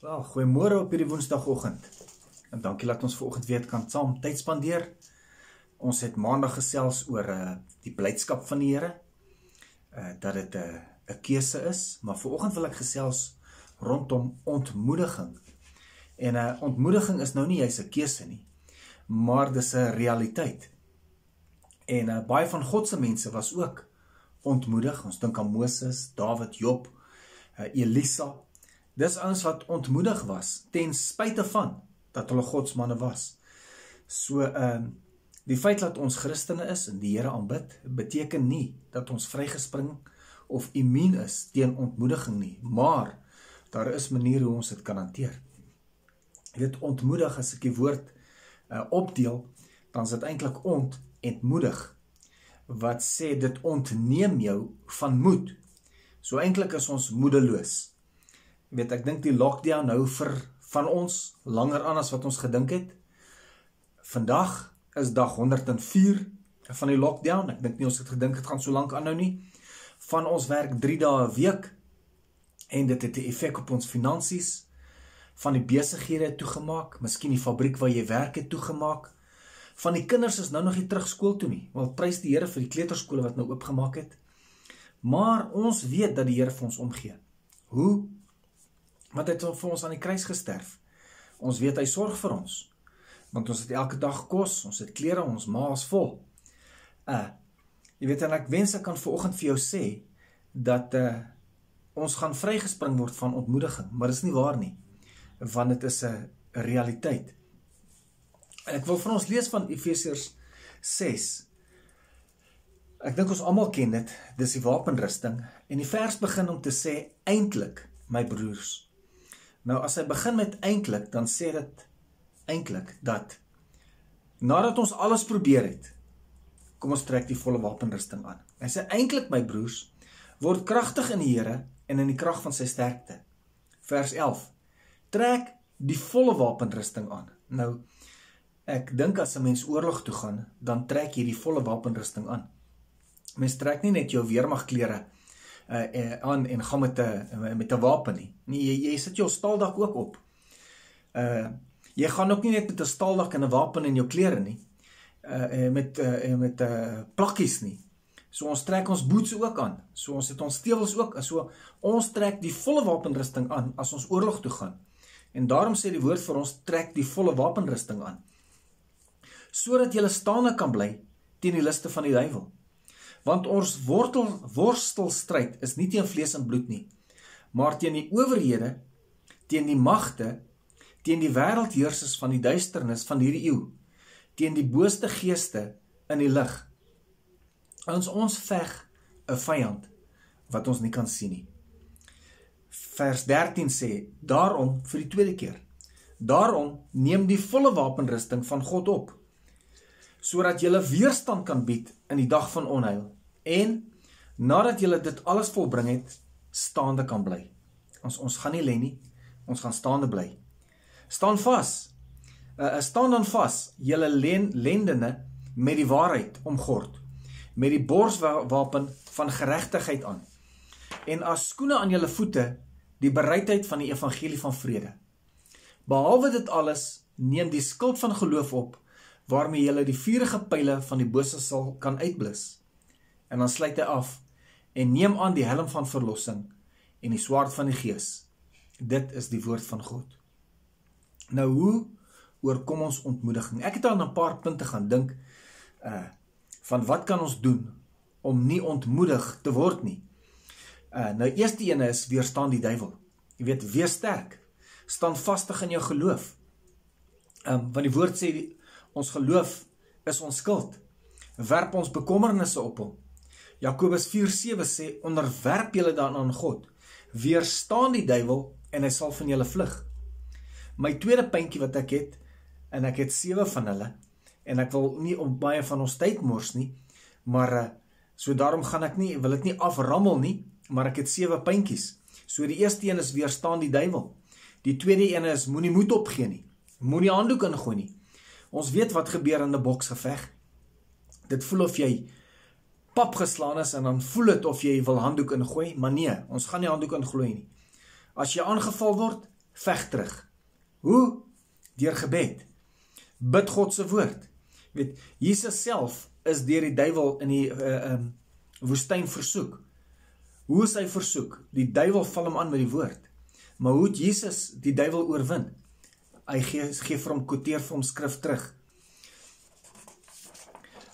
Wel, goeiemôre op hierdie Woensdagoggend. En dankie dat ons vanoggend weer kan saam tyd spandeer. Ons het Maandag gesels oor uh die blydskap van die Here. Uh dat dit 'n uh, 'n keuse is, maar vanoggend wil ek gesels rondom ontmoediging. En 'n uh, ontmoediging is nou nie jy's 'n keuse nie, maar dis 'n realiteit. En uh, baie van God se mense was ook ontmoedig. Ons dink aan Moses, Dawid, Job, uh, Elisa, Dis ouens wat ontmoedig was ten spyte van dat hulle godsmanne was. So ehm uh, die feit dat ons Christene is en die Here aanbid, beteken nie dat ons vrygespring of immuun is teen ontmoediging nie, maar daar is maniere hoe ons dit kan hanteer. Jy weet ontmoedig as ek die woord uh, opdeel, dan is dit eintlik ont entmoedig wat sê dit ontneem jou van moed. So eintlik is ons moedeloos. Weet, ek dink die lockdown nou vir van ons langer aan as wat ons gedink het. Vandag is dag 104 van die lockdown. Ek dink nie ons het gedink dit gaan so lank aanhou nie. Van ons werk 3 dae 'n week en dit het 'n effek op ons finansies. Van die besighede toegemaak, miskien die fabriek waar jy werk het toegemaak. Van die kinders is nou nog nie terug skool toe nie. Want prys die Here vir die kleuterskole wat nou oopgemaak het. Maar ons weet dat die Here vir ons omgee. Hoe Want hy het vir ons aan die kruis gesterf. Ons weet hy sorg vir ons. Want ons het elke dag kos, ons het klere, ons maas vol. Uh jy weet en ek wens ek kan vanoggend vir jou sê dat uh ons gaan vrygespring word van ontmoediging, maar dis nie waar nie. Want dit is 'n realiteit. En ek wil vir ons lees van Efesiërs 6. Ek dink ons almal ken dit, dis die wapenrusting en die vers begin om te sê eintlik my broers Nou as hy begin met eintlik, dan sê dit eintlik dat nadat ons alles probeer het, kom ons trek die volle wapenrusting aan. Hy sê eintlik my broers, word kragtig in die Here en in die krag van sy sterkte. Vers 11. Trek die volle wapenrusting aan. Nou ek dink as 'n mens oorlog toe gaan, dan trek jy die volle wapenrusting aan. Mens trek nie net jou weermagklere uh, aan en gaan met 'n met 'n wapen nie. Nee, jy, jy sit jou staaldak ook op. Uh jy gaan ook nie net met 'n staaldak en 'n wapen in jou klere nie. Uh met uh, met 'n uh, plakkies nie. So ons trek ons boots ook aan. So ons het ons stewels ook. So ons trek die volle wapenrusting aan as ons oorlog toe gaan. En daarom sê die woord vir ons trek die volle wapenrusting aan. Sodat jy staande kan bly teen die liste van die duiwel want ons wortel worstelstryd is nie teen vlees en bloed nie maar teen die owerhede teen die magte teen die wêreldheersers van die duisternis van hierdie eeu teen die booste geeste in die lig. Ons ons veg 'n vyand wat ons nie kan sien nie. Vers 13 sê daarom vir die tweede keer daarom neem die volle wapenrusting van God op sodat jy weerstand kan bied in die dag van onheil en nadat jy dit alles volbring het staande kan bly. Ons ons gaan nie lê nie, ons gaan staande bly. Staan vas. Uh, staan dan vas, julle len, lendene met die waarheid omgord, met die borswapen van geregtigheid aan. En as skoene aan julle voete die bereidheid van die evangelie van vrede. Behalwe dit alles, neem die skild van geloof op waarmee jy die vuurige pile van die bose sal kan uitblus. En dan sluit hy af en neem aan die helm van verlossing en die swaard van die gees. Dit is die woord van God. Nou hoe oorkom ons ontmoediging? Ek het al 'n paar punte gaan dink uh van wat kan ons doen om nie ontmoedig te word nie. Uh nou eerste ene is weerstaan die duiwel. Jy weet, wees sterk. Staan vastig in jou geloof. Um want die woord sê die, Ons geloof is ons skuld. Werp ons bekommernisse op hom. Jakobus 4:7 sê onderwerp julle dan aan God. Weerstaan die duiwel en hy sal van julle vlug. My tweede puntjie wat ek het en ek het sewe van hulle en ek wil nie om baie van ons tyd mors nie, maar uh, so daarom gaan ek nie wil dit nie aframmel nie, maar ek het sewe puntjies. So die eerste een is weerstaan die duiwel. Die tweede een is moenie moed opgee nie. Moenie handdoek ingooi nie. Ons weet wat gebeur in 'n boksgeveg. Dit voel of jy pap geslaan is en dan voel dit of jy wil handdoek ingooi, maar nee, ons gaan nie handdoek ingooi nie. As jy aangeval word, veg terug. Hoe? Deur gebed. Bid God se woord. Weet, Jesus self is deur die duiwel in die uh um woestyn versoek. Hoe is hy versoek? Die duiwel val hom aan met die woord. Maar hoe het Jesus die duiwel oorwin? Hy gee gee vir hom koteer vir hom skrif terug.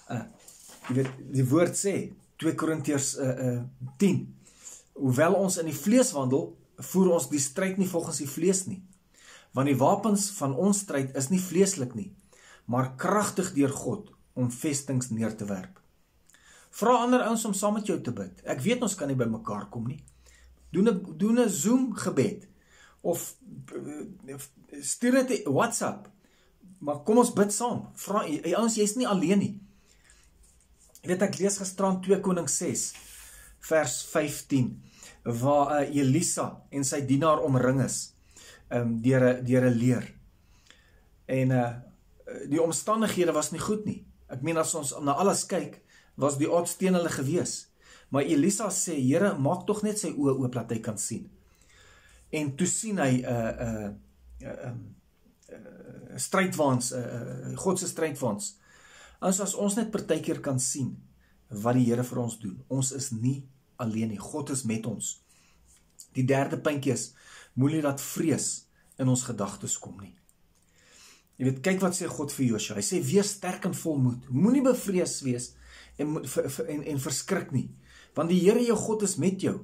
Uh jy weet die woord sê 2 Korintiërs uh uh 10 Hoewel ons in die vlees wandel, voer ons die stryd nie volgens die vlees nie. Want die wapens van ons stryd is nie vleeslik nie, maar kragtig deur God om vestings neer te werp. Vra ander ouens om saam met jou te bid. Ek weet ons kan nie by mekaar kom nie. Doen 'n doen 'n Zoom gebed of eh, stuur dit WhatsApp. Maar kom ons bid saam. Vra ouens jy's nie alleen nie. Jy weet ek lees gisteraan 2 Konings 6 vers 15 waar uh, Elisa en sy dienaar omring is um deur 'n deur 'n leer. En uh die omstandighede was nie goed nie. Ek meen as ons na alles kyk, was die odds teen hulle gewees. Maar Elisa sê, Here, maak tog net sy oë oop dat hy kan sien. En toe sien hy 'n uh, 'n uh, 'n uh, um, uh, strydwaans, 'n uh, uh, God se strydwaans. As as ons net partykeer kan sien wat die Here vir ons doen. Ons is nie alleen nie. God is met ons. Die derde puntjie is moenie dat vrees in ons gedagtes kom nie. Jy weet, kyk wat sê God vir Josua. Hy sê wees sterk en vol moed. Moenie bevrees wees en en en verskrik nie, want die Here jou God is met jou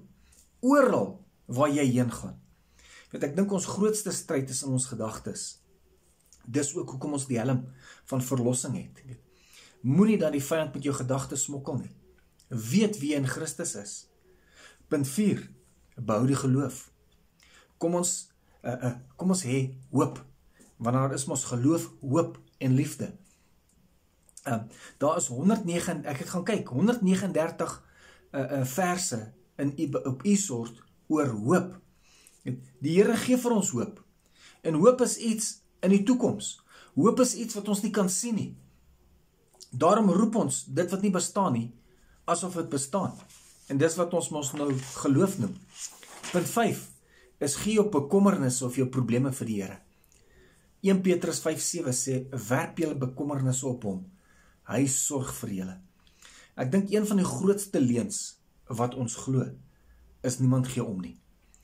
oral waar jy heen gaan. Weet, ek dink ons grootste stryd is in ons gedagtes. Dis ook hoekom ons die helm van verlossing het. Moenie dat die vyand met jou gedagtes smokkel nie. Weet wie in Christus is. Punt 4. Bou die geloof kom ons uh, uh, kom ons hê hoop want daar is mos geloof, hoop en liefde. Ehm uh, daar is 109 ek het gaan kyk 139 uh uh verse in op u soort oor hoop. Die Here gee vir ons hoop. En hoop is iets in die toekoms. Hoop is iets wat ons nie kan sien nie. Daarom roep ons dit wat nie bestaan nie asof dit bestaan. En dis wat ons mos nou geloof noem. Punt 5 is gee op bekommernisse of jou probleme vir die Here. 1 Petrus 5:7 sê werp julle bekommernisse op hom. Hy sorg vir julle. Ek dink een van die grootste leuns wat ons glo is niemand gee om nie.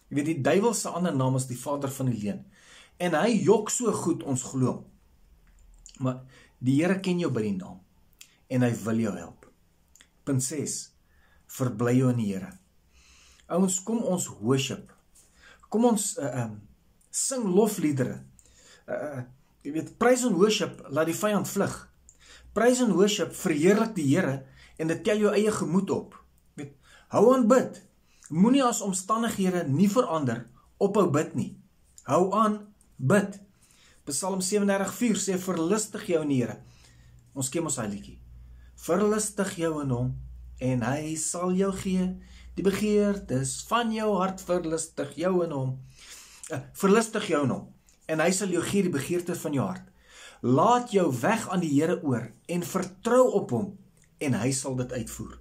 Jy weet die duiwel se ander naam is die vader van die leuen. En hy jok so goed ons glo. Maar die Here ken jou by die naam en hy wil jou help. Punt 6. Verbly jou in die Here. Ouens, kom ons worship Kom ons uh um sing lofliedere. Uh jy weet praise and worship laat die vyand vlug. Praise and worship verheerlik die Here en dit tel jou eie gemoed op. Weet hou aan bid. Moenie as omstandighede nie verander ophou bid nie. Hou aan bid. Psalm 37:4 sê verlustig jou in die Here. Ons ken ons hy liedjie. Verlustig jou in hom en hy sal jou gee die begeertes van jou hart verlustig jou in hom. Uh, verlustig jou in hom en hy sal jou gee die begeertes van jou hart. Laat jou weg aan die Here oor en vertrou op hom en hy sal dit uitvoer.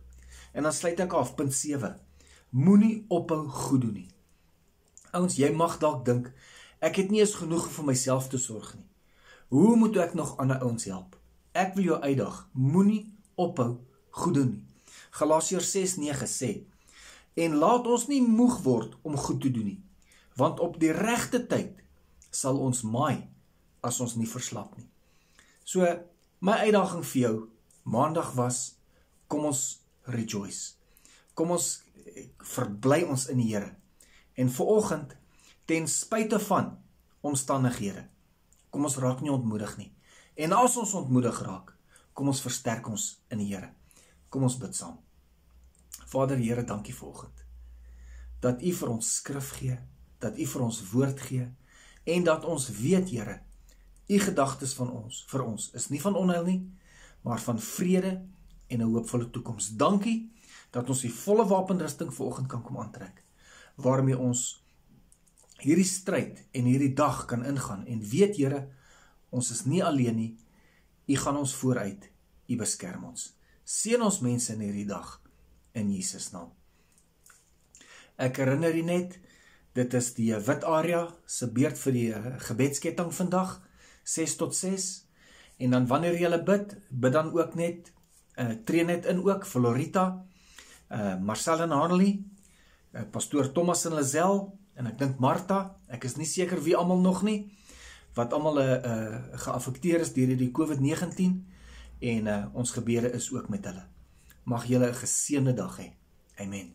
En dan sluit ek af punt 7. Moenie ophou goed doen nie. Ouens, jy mag dalk dink ek het nie eens genoeg vir myself te sorg nie. Hoe moet ek nog ander ouens help? Ek wil jou uitdaag. Moenie ophou goed doen nie. Galasiërs 6:9 sê en laat ons nie moeg word om goed te doen nie want op die regte tyd sal ons maai as ons nie verslap nie so my uitdaging vir jou maandag was kom ons rejoice kom ons verbly ons in die Here en vooroggend ten spyte van omstandighede kom ons raak nie ontmoedig nie en as ons ontmoedig raak kom ons versterk ons in die Here kom ons bid saam Vader Here, dankie vanoggend. Dat U vir ons skrif gee, dat U vir ons woord gee en dat ons weet, Here, U gedagtes van ons vir ons is nie van onheil nie, maar van vrede en 'n hoopvolle toekoms. Dankie dat ons die volle wapenrusting vanoggend kan kom aantrek waarmee ons hierdie stryd en hierdie dag kan ingaan en weet Here, ons is nie alleen nie. U gaan ons vooruit. U beskerm ons. Seën ons mense in hierdie dag in Jesus naam. Ek herinner u net Dit is die wit area se beurt vir die gebedsketting vandag 6 tot 6. En dan wanneer jy hulle bid, bid dan ook net uh tree net in ook vir Lorita, uh Marcel en Hanlie, uh, pastoor Thomas en Lazel en ek dink Martha, ek is nie seker wie almal nog nie wat almal uh, uh geaffekteer is deur die COVID-19 en uh ons gebede is ook met hulle. Mag julle 'n geseënde dag hê. Amen.